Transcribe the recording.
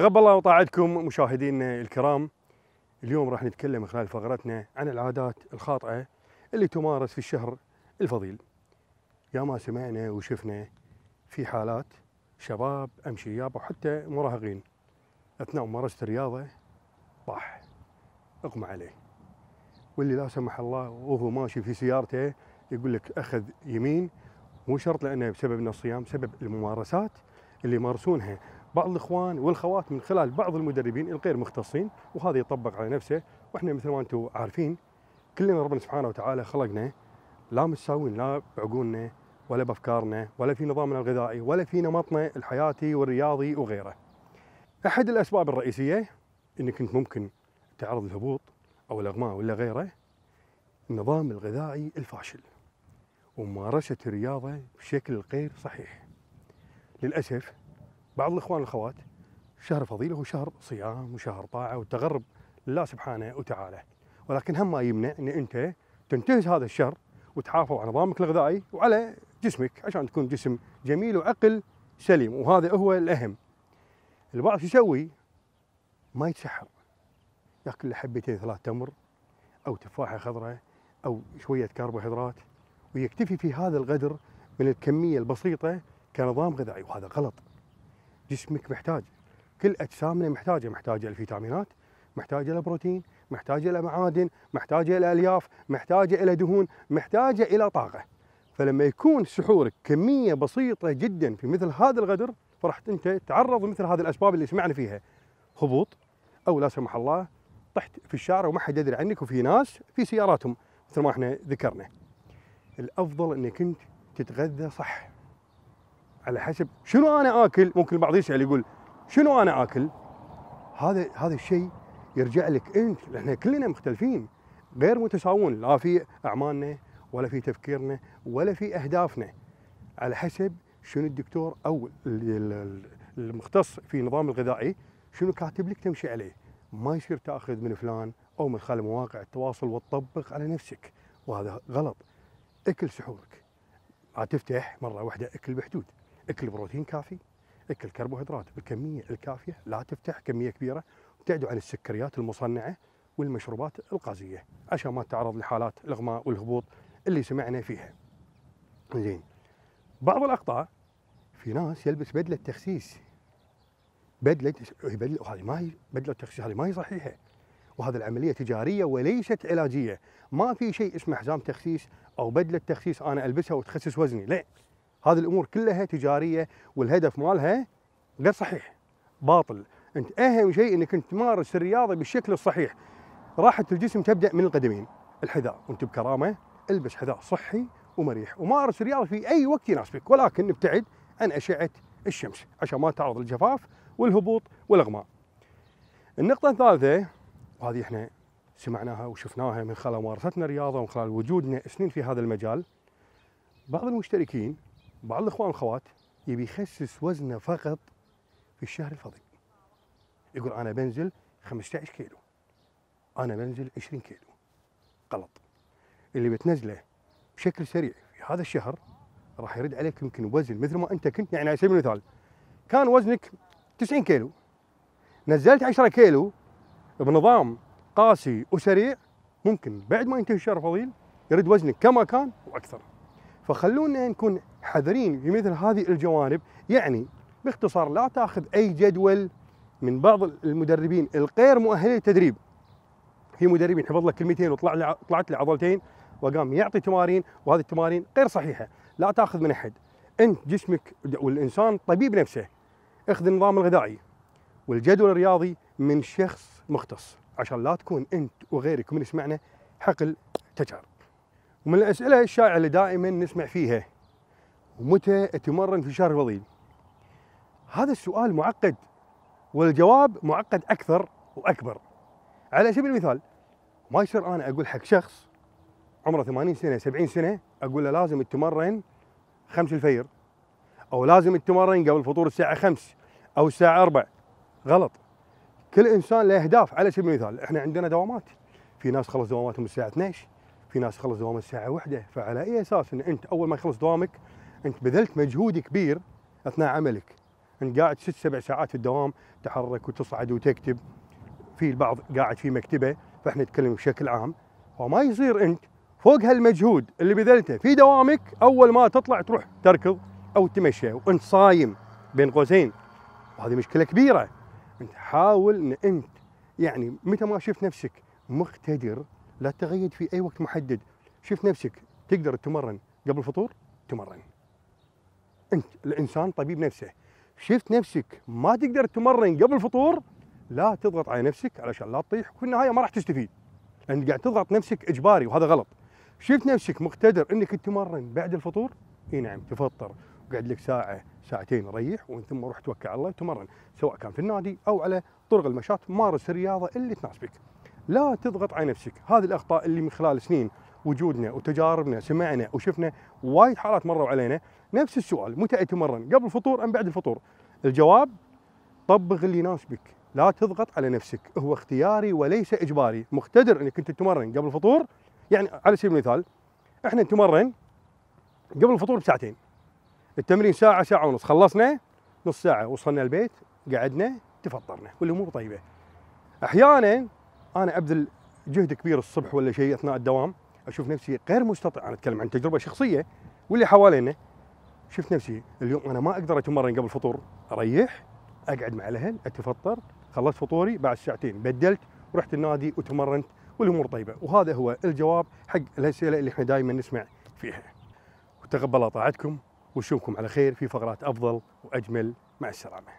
تقبل الله وطاعتكم مشاهدينا الكرام. اليوم راح نتكلم خلال فقرتنا عن العادات الخاطئة اللي تمارس في الشهر الفضيل. يا ما سمعنا وشفنا في حالات شباب أم شياب وحتى مراهقين. أثناء ممارسة الرياضة طاح أغمى عليه. واللي لا سمح الله وهو ماشي في سيارته يقول لك أخذ يمين مو شرط لأنه بسبب الصيام سبب الممارسات اللي يمارسونها بعض الإخوان والخوات من خلال بعض المدربين الغير مختصين وهذا يطبق على نفسه وإحنا مثل ما أنتم عارفين كلنا ربنا سبحانه وتعالى خلقنا لا متساويين لا بعقولنا ولا بأفكارنا ولا في نظامنا الغذائي ولا في نمطنا الحياتي والرياضي وغيره. أحد الأسباب الرئيسية إنك أنت ممكن تعرض الهبوط أو الإغماء ولا غيره النظام الغذائي الفاشل وممارسة الرياضة بشكل غير صحيح. للأسف بعض الإخوان والاخوات شهر فضيلة هو شهر صيام وشهر طاعة وتغرب لله سبحانه وتعالى ولكن هم ما يمنع إن أنت تنتهز هذا الشهر وتحافظ على نظامك الغذائي وعلى جسمك عشان تكون جسم جميل وعقل سليم وهذا هو الأهم. البعض يسوي؟ ما يتسحر يأكل حبتين ثلاث تمر أو تفاحة خضراء أو شوية كربوهيدرات ويكتفي في هذا القدر من الكمية البسيطة كنظام غذائي وهذا غلط. جسمك محتاج. كل أجسامنا محتاجة محتاجة الفيتامينات محتاجة إلى بروتين محتاجة إلى معادن محتاجة إلى ألياف محتاجة إلى دهون محتاجة إلى طاقة. فلما يكون سحورك كمية بسيطة جدا في مثل هذا القدر فراح أنت تتعرض لمثل هذه الأسباب اللي سمعنا فيها. هبوط أو لا سمح الله طحت في الشارع وما حد يدري عنك وفي ناس في سياراتهم مثل ما إحنا ذكرنا. الأفضل إنك أنت تتغذى صح. على حسب شنو أنا آكل؟ ممكن البعض يسأل يقول شنو أنا آكل؟ هذا هذا الشيء يرجع لك أنت لأن كلنا مختلفين غير متساوون لا في أعمالنا ولا في تفكيرنا ولا في أهدافنا. على حسب شنو الدكتور أو المختص في النظام الغذائي شنو كاتب لك تمشي عليه. ما يصير تأخذ من فلان أو من خلال مواقع التواصل وتطبق على نفسك وهذا غلط. أكل سحورك. تفتح مرة واحدة أكل بحدود. أكل بروتين كافي أكل كربوهيدرات بالكمية الكافية لا تفتح كمية كبيرة وابتعدوا عن السكريات المصنعة والمشروبات الغازيه عشان ما تتعرض لحالات الأغماء والهبوط اللي سمعنا فيها. زين. بعض الأخطاء في ناس يلبس بدلة تخسيس. بدلة بدلة وهذه ما هي بدلة تخسيس هذه ما هي صحيحة. وهذه العملية تجارية وليست علاجية. ما في شيء اسمه حزام تخسيس أو بدلة تخسيس أنا ألبسها وتخسس وزني. لا. هذه الأمور كلها تجارية والهدف مالها غير صحيح باطل. أنت أهم شيء إنك أنت تمارس الرياضة بالشكل الصحيح. راحة الجسم تبدأ من القدمين الحذاء وأنت بكرامة ألبس حذاء صحي ومريح. ومارس الرياضة في أي وقت يناسبك ولكن ابتعد عن أشعة الشمس عشان ما تعرض للجفاف والهبوط والأغماء. النقطة الثالثة وهذه إحنا سمعناها وشفناها من خلال ممارستنا الرياضة ومن خلال وجودنا سنين في هذا المجال. بعض المشتركين بعض الإخوان والأخوات يبي يخسس وزنه فقط في الشهر الفضيل يقول أنا بنزل 15 كيلو. أنا بنزل 20 كيلو. غلط. اللي بتنزله بشكل سريع في هذا الشهر راح يرد عليك يمكن وزن مثل ما أنت كنت يعني على سبيل المثال. كان وزنك 90 كيلو. نزلت 10 كيلو بنظام قاسي وسريع. ممكن بعد ما ينتهي الشهر الفضيل يرد وزنك كما كان وأكثر. فخلونا نكون حذرين في مثل هذه الجوانب يعني باختصار لا تاخذ أي جدول من بعض المدربين الغير مؤهلين للتدريب. في مدربين حفظ لك كلمتين وطلع طلعت لي عضلتين وقام يعطي تمارين وهذه التمارين غير صحيحة. لا تاخذ من أحد. أنت جسمك والإنسان طبيب نفسه. اخذ النظام الغذائي والجدول الرياضي من شخص مختص عشان لا تكون أنت وغيرك من يسمعنا حقل تجارب. ومن الأسئلة الشائعة اللي دائما نسمع فيها ومتى اتمرن في شهر الفضيل هذا السؤال معقد والجواب معقد أكثر وأكبر. على سبيل المثال ما يصير أنا أقول حق شخص عمره 80 سنة 70 سنة أقول له لازم تتمرن خمس الفجر أو لازم تتمرن قبل فطور الساعة 5 أو الساعة 4 غلط. كل إنسان له أهداف على سبيل المثال. إحنا عندنا دوامات. في ناس خلص دواماتهم الساعة 12 في ناس خلص دوام الساعة 1 فعلى أي أساس إن أنت أول ما يخلص دوامك انت بذلت مجهود كبير أثناء عملك. انت قاعد ست سبع ساعات في الدوام تحرك وتصعد وتكتب. في البعض قاعد في مكتبة فإحنا نتكلم بشكل عام. وما يصير انت فوق هالمجهود اللي بذلته في دوامك أول ما تطلع تروح تركض أو تمشى وانت صايم بين قوسين. وهذه مشكلة كبيرة. انت حاول إن انت يعني متى ما شفت نفسك مقتدر لا تغيد في أي وقت محدد. شفت نفسك تقدر تتمرن قبل الفطور؟ تمرن. انت الإنسان طبيب نفسه. شفت نفسك ما تقدر تمرن قبل الفطور؟ لا تضغط على نفسك علشان لا تطيح وفي النهاية ما راح تستفيد. لأن قاعد تضغط نفسك إجباري وهذا غلط. شفت نفسك مقتدر إنك تتمرن بعد الفطور؟ إي نعم تفطر. وقعد لك ساعة ساعتين ريح ومن ثم روح توكل على الله وتمرن سواء كان في النادي أو على طرق المشاط مارس الرياضة اللي تناسبك. لا تضغط على نفسك. هذه الأخطاء اللي من خلال سنين وجودنا وتجاربنا سمعنا وشفنا وايد حالات مروا علينا. نفس السؤال متى اتمرن قبل الفطور أم بعد الفطور؟ الجواب طبق اللي يناسبك لا تضغط على نفسك. هو اختياري وليس إجباري. مقتدر إنك أنت تتمرن قبل الفطور. يعني على سبيل المثال إحنا نتمرن قبل الفطور بساعتين. التمرين ساعة ساعة ونص. خلصنا نص ساعة وصلنا البيت قعدنا تفطرنا والامور طيبة. أحيانا أنا أبذل جهد كبير الصبح ولا شيء أثناء الدوام. أشوف نفسي غير مستطيع. أنا أتكلم عن تجربة شخصية واللي حوالينا شفت نفسي اليوم أنا ما أقدر اتمرن قبل الفطور أريح أقعد مع الأهل أتفطر. خلصت فطوري بعد ساعتين بدلت ورحت النادي وتمرنت والأمور طيبة. وهذا هو الجواب حق الأسئلة اللي إحنا دائما نسمع فيها. وتقبل طاعتكم ونشوفكم على خير في فقرات أفضل وأجمل. مع السلامة.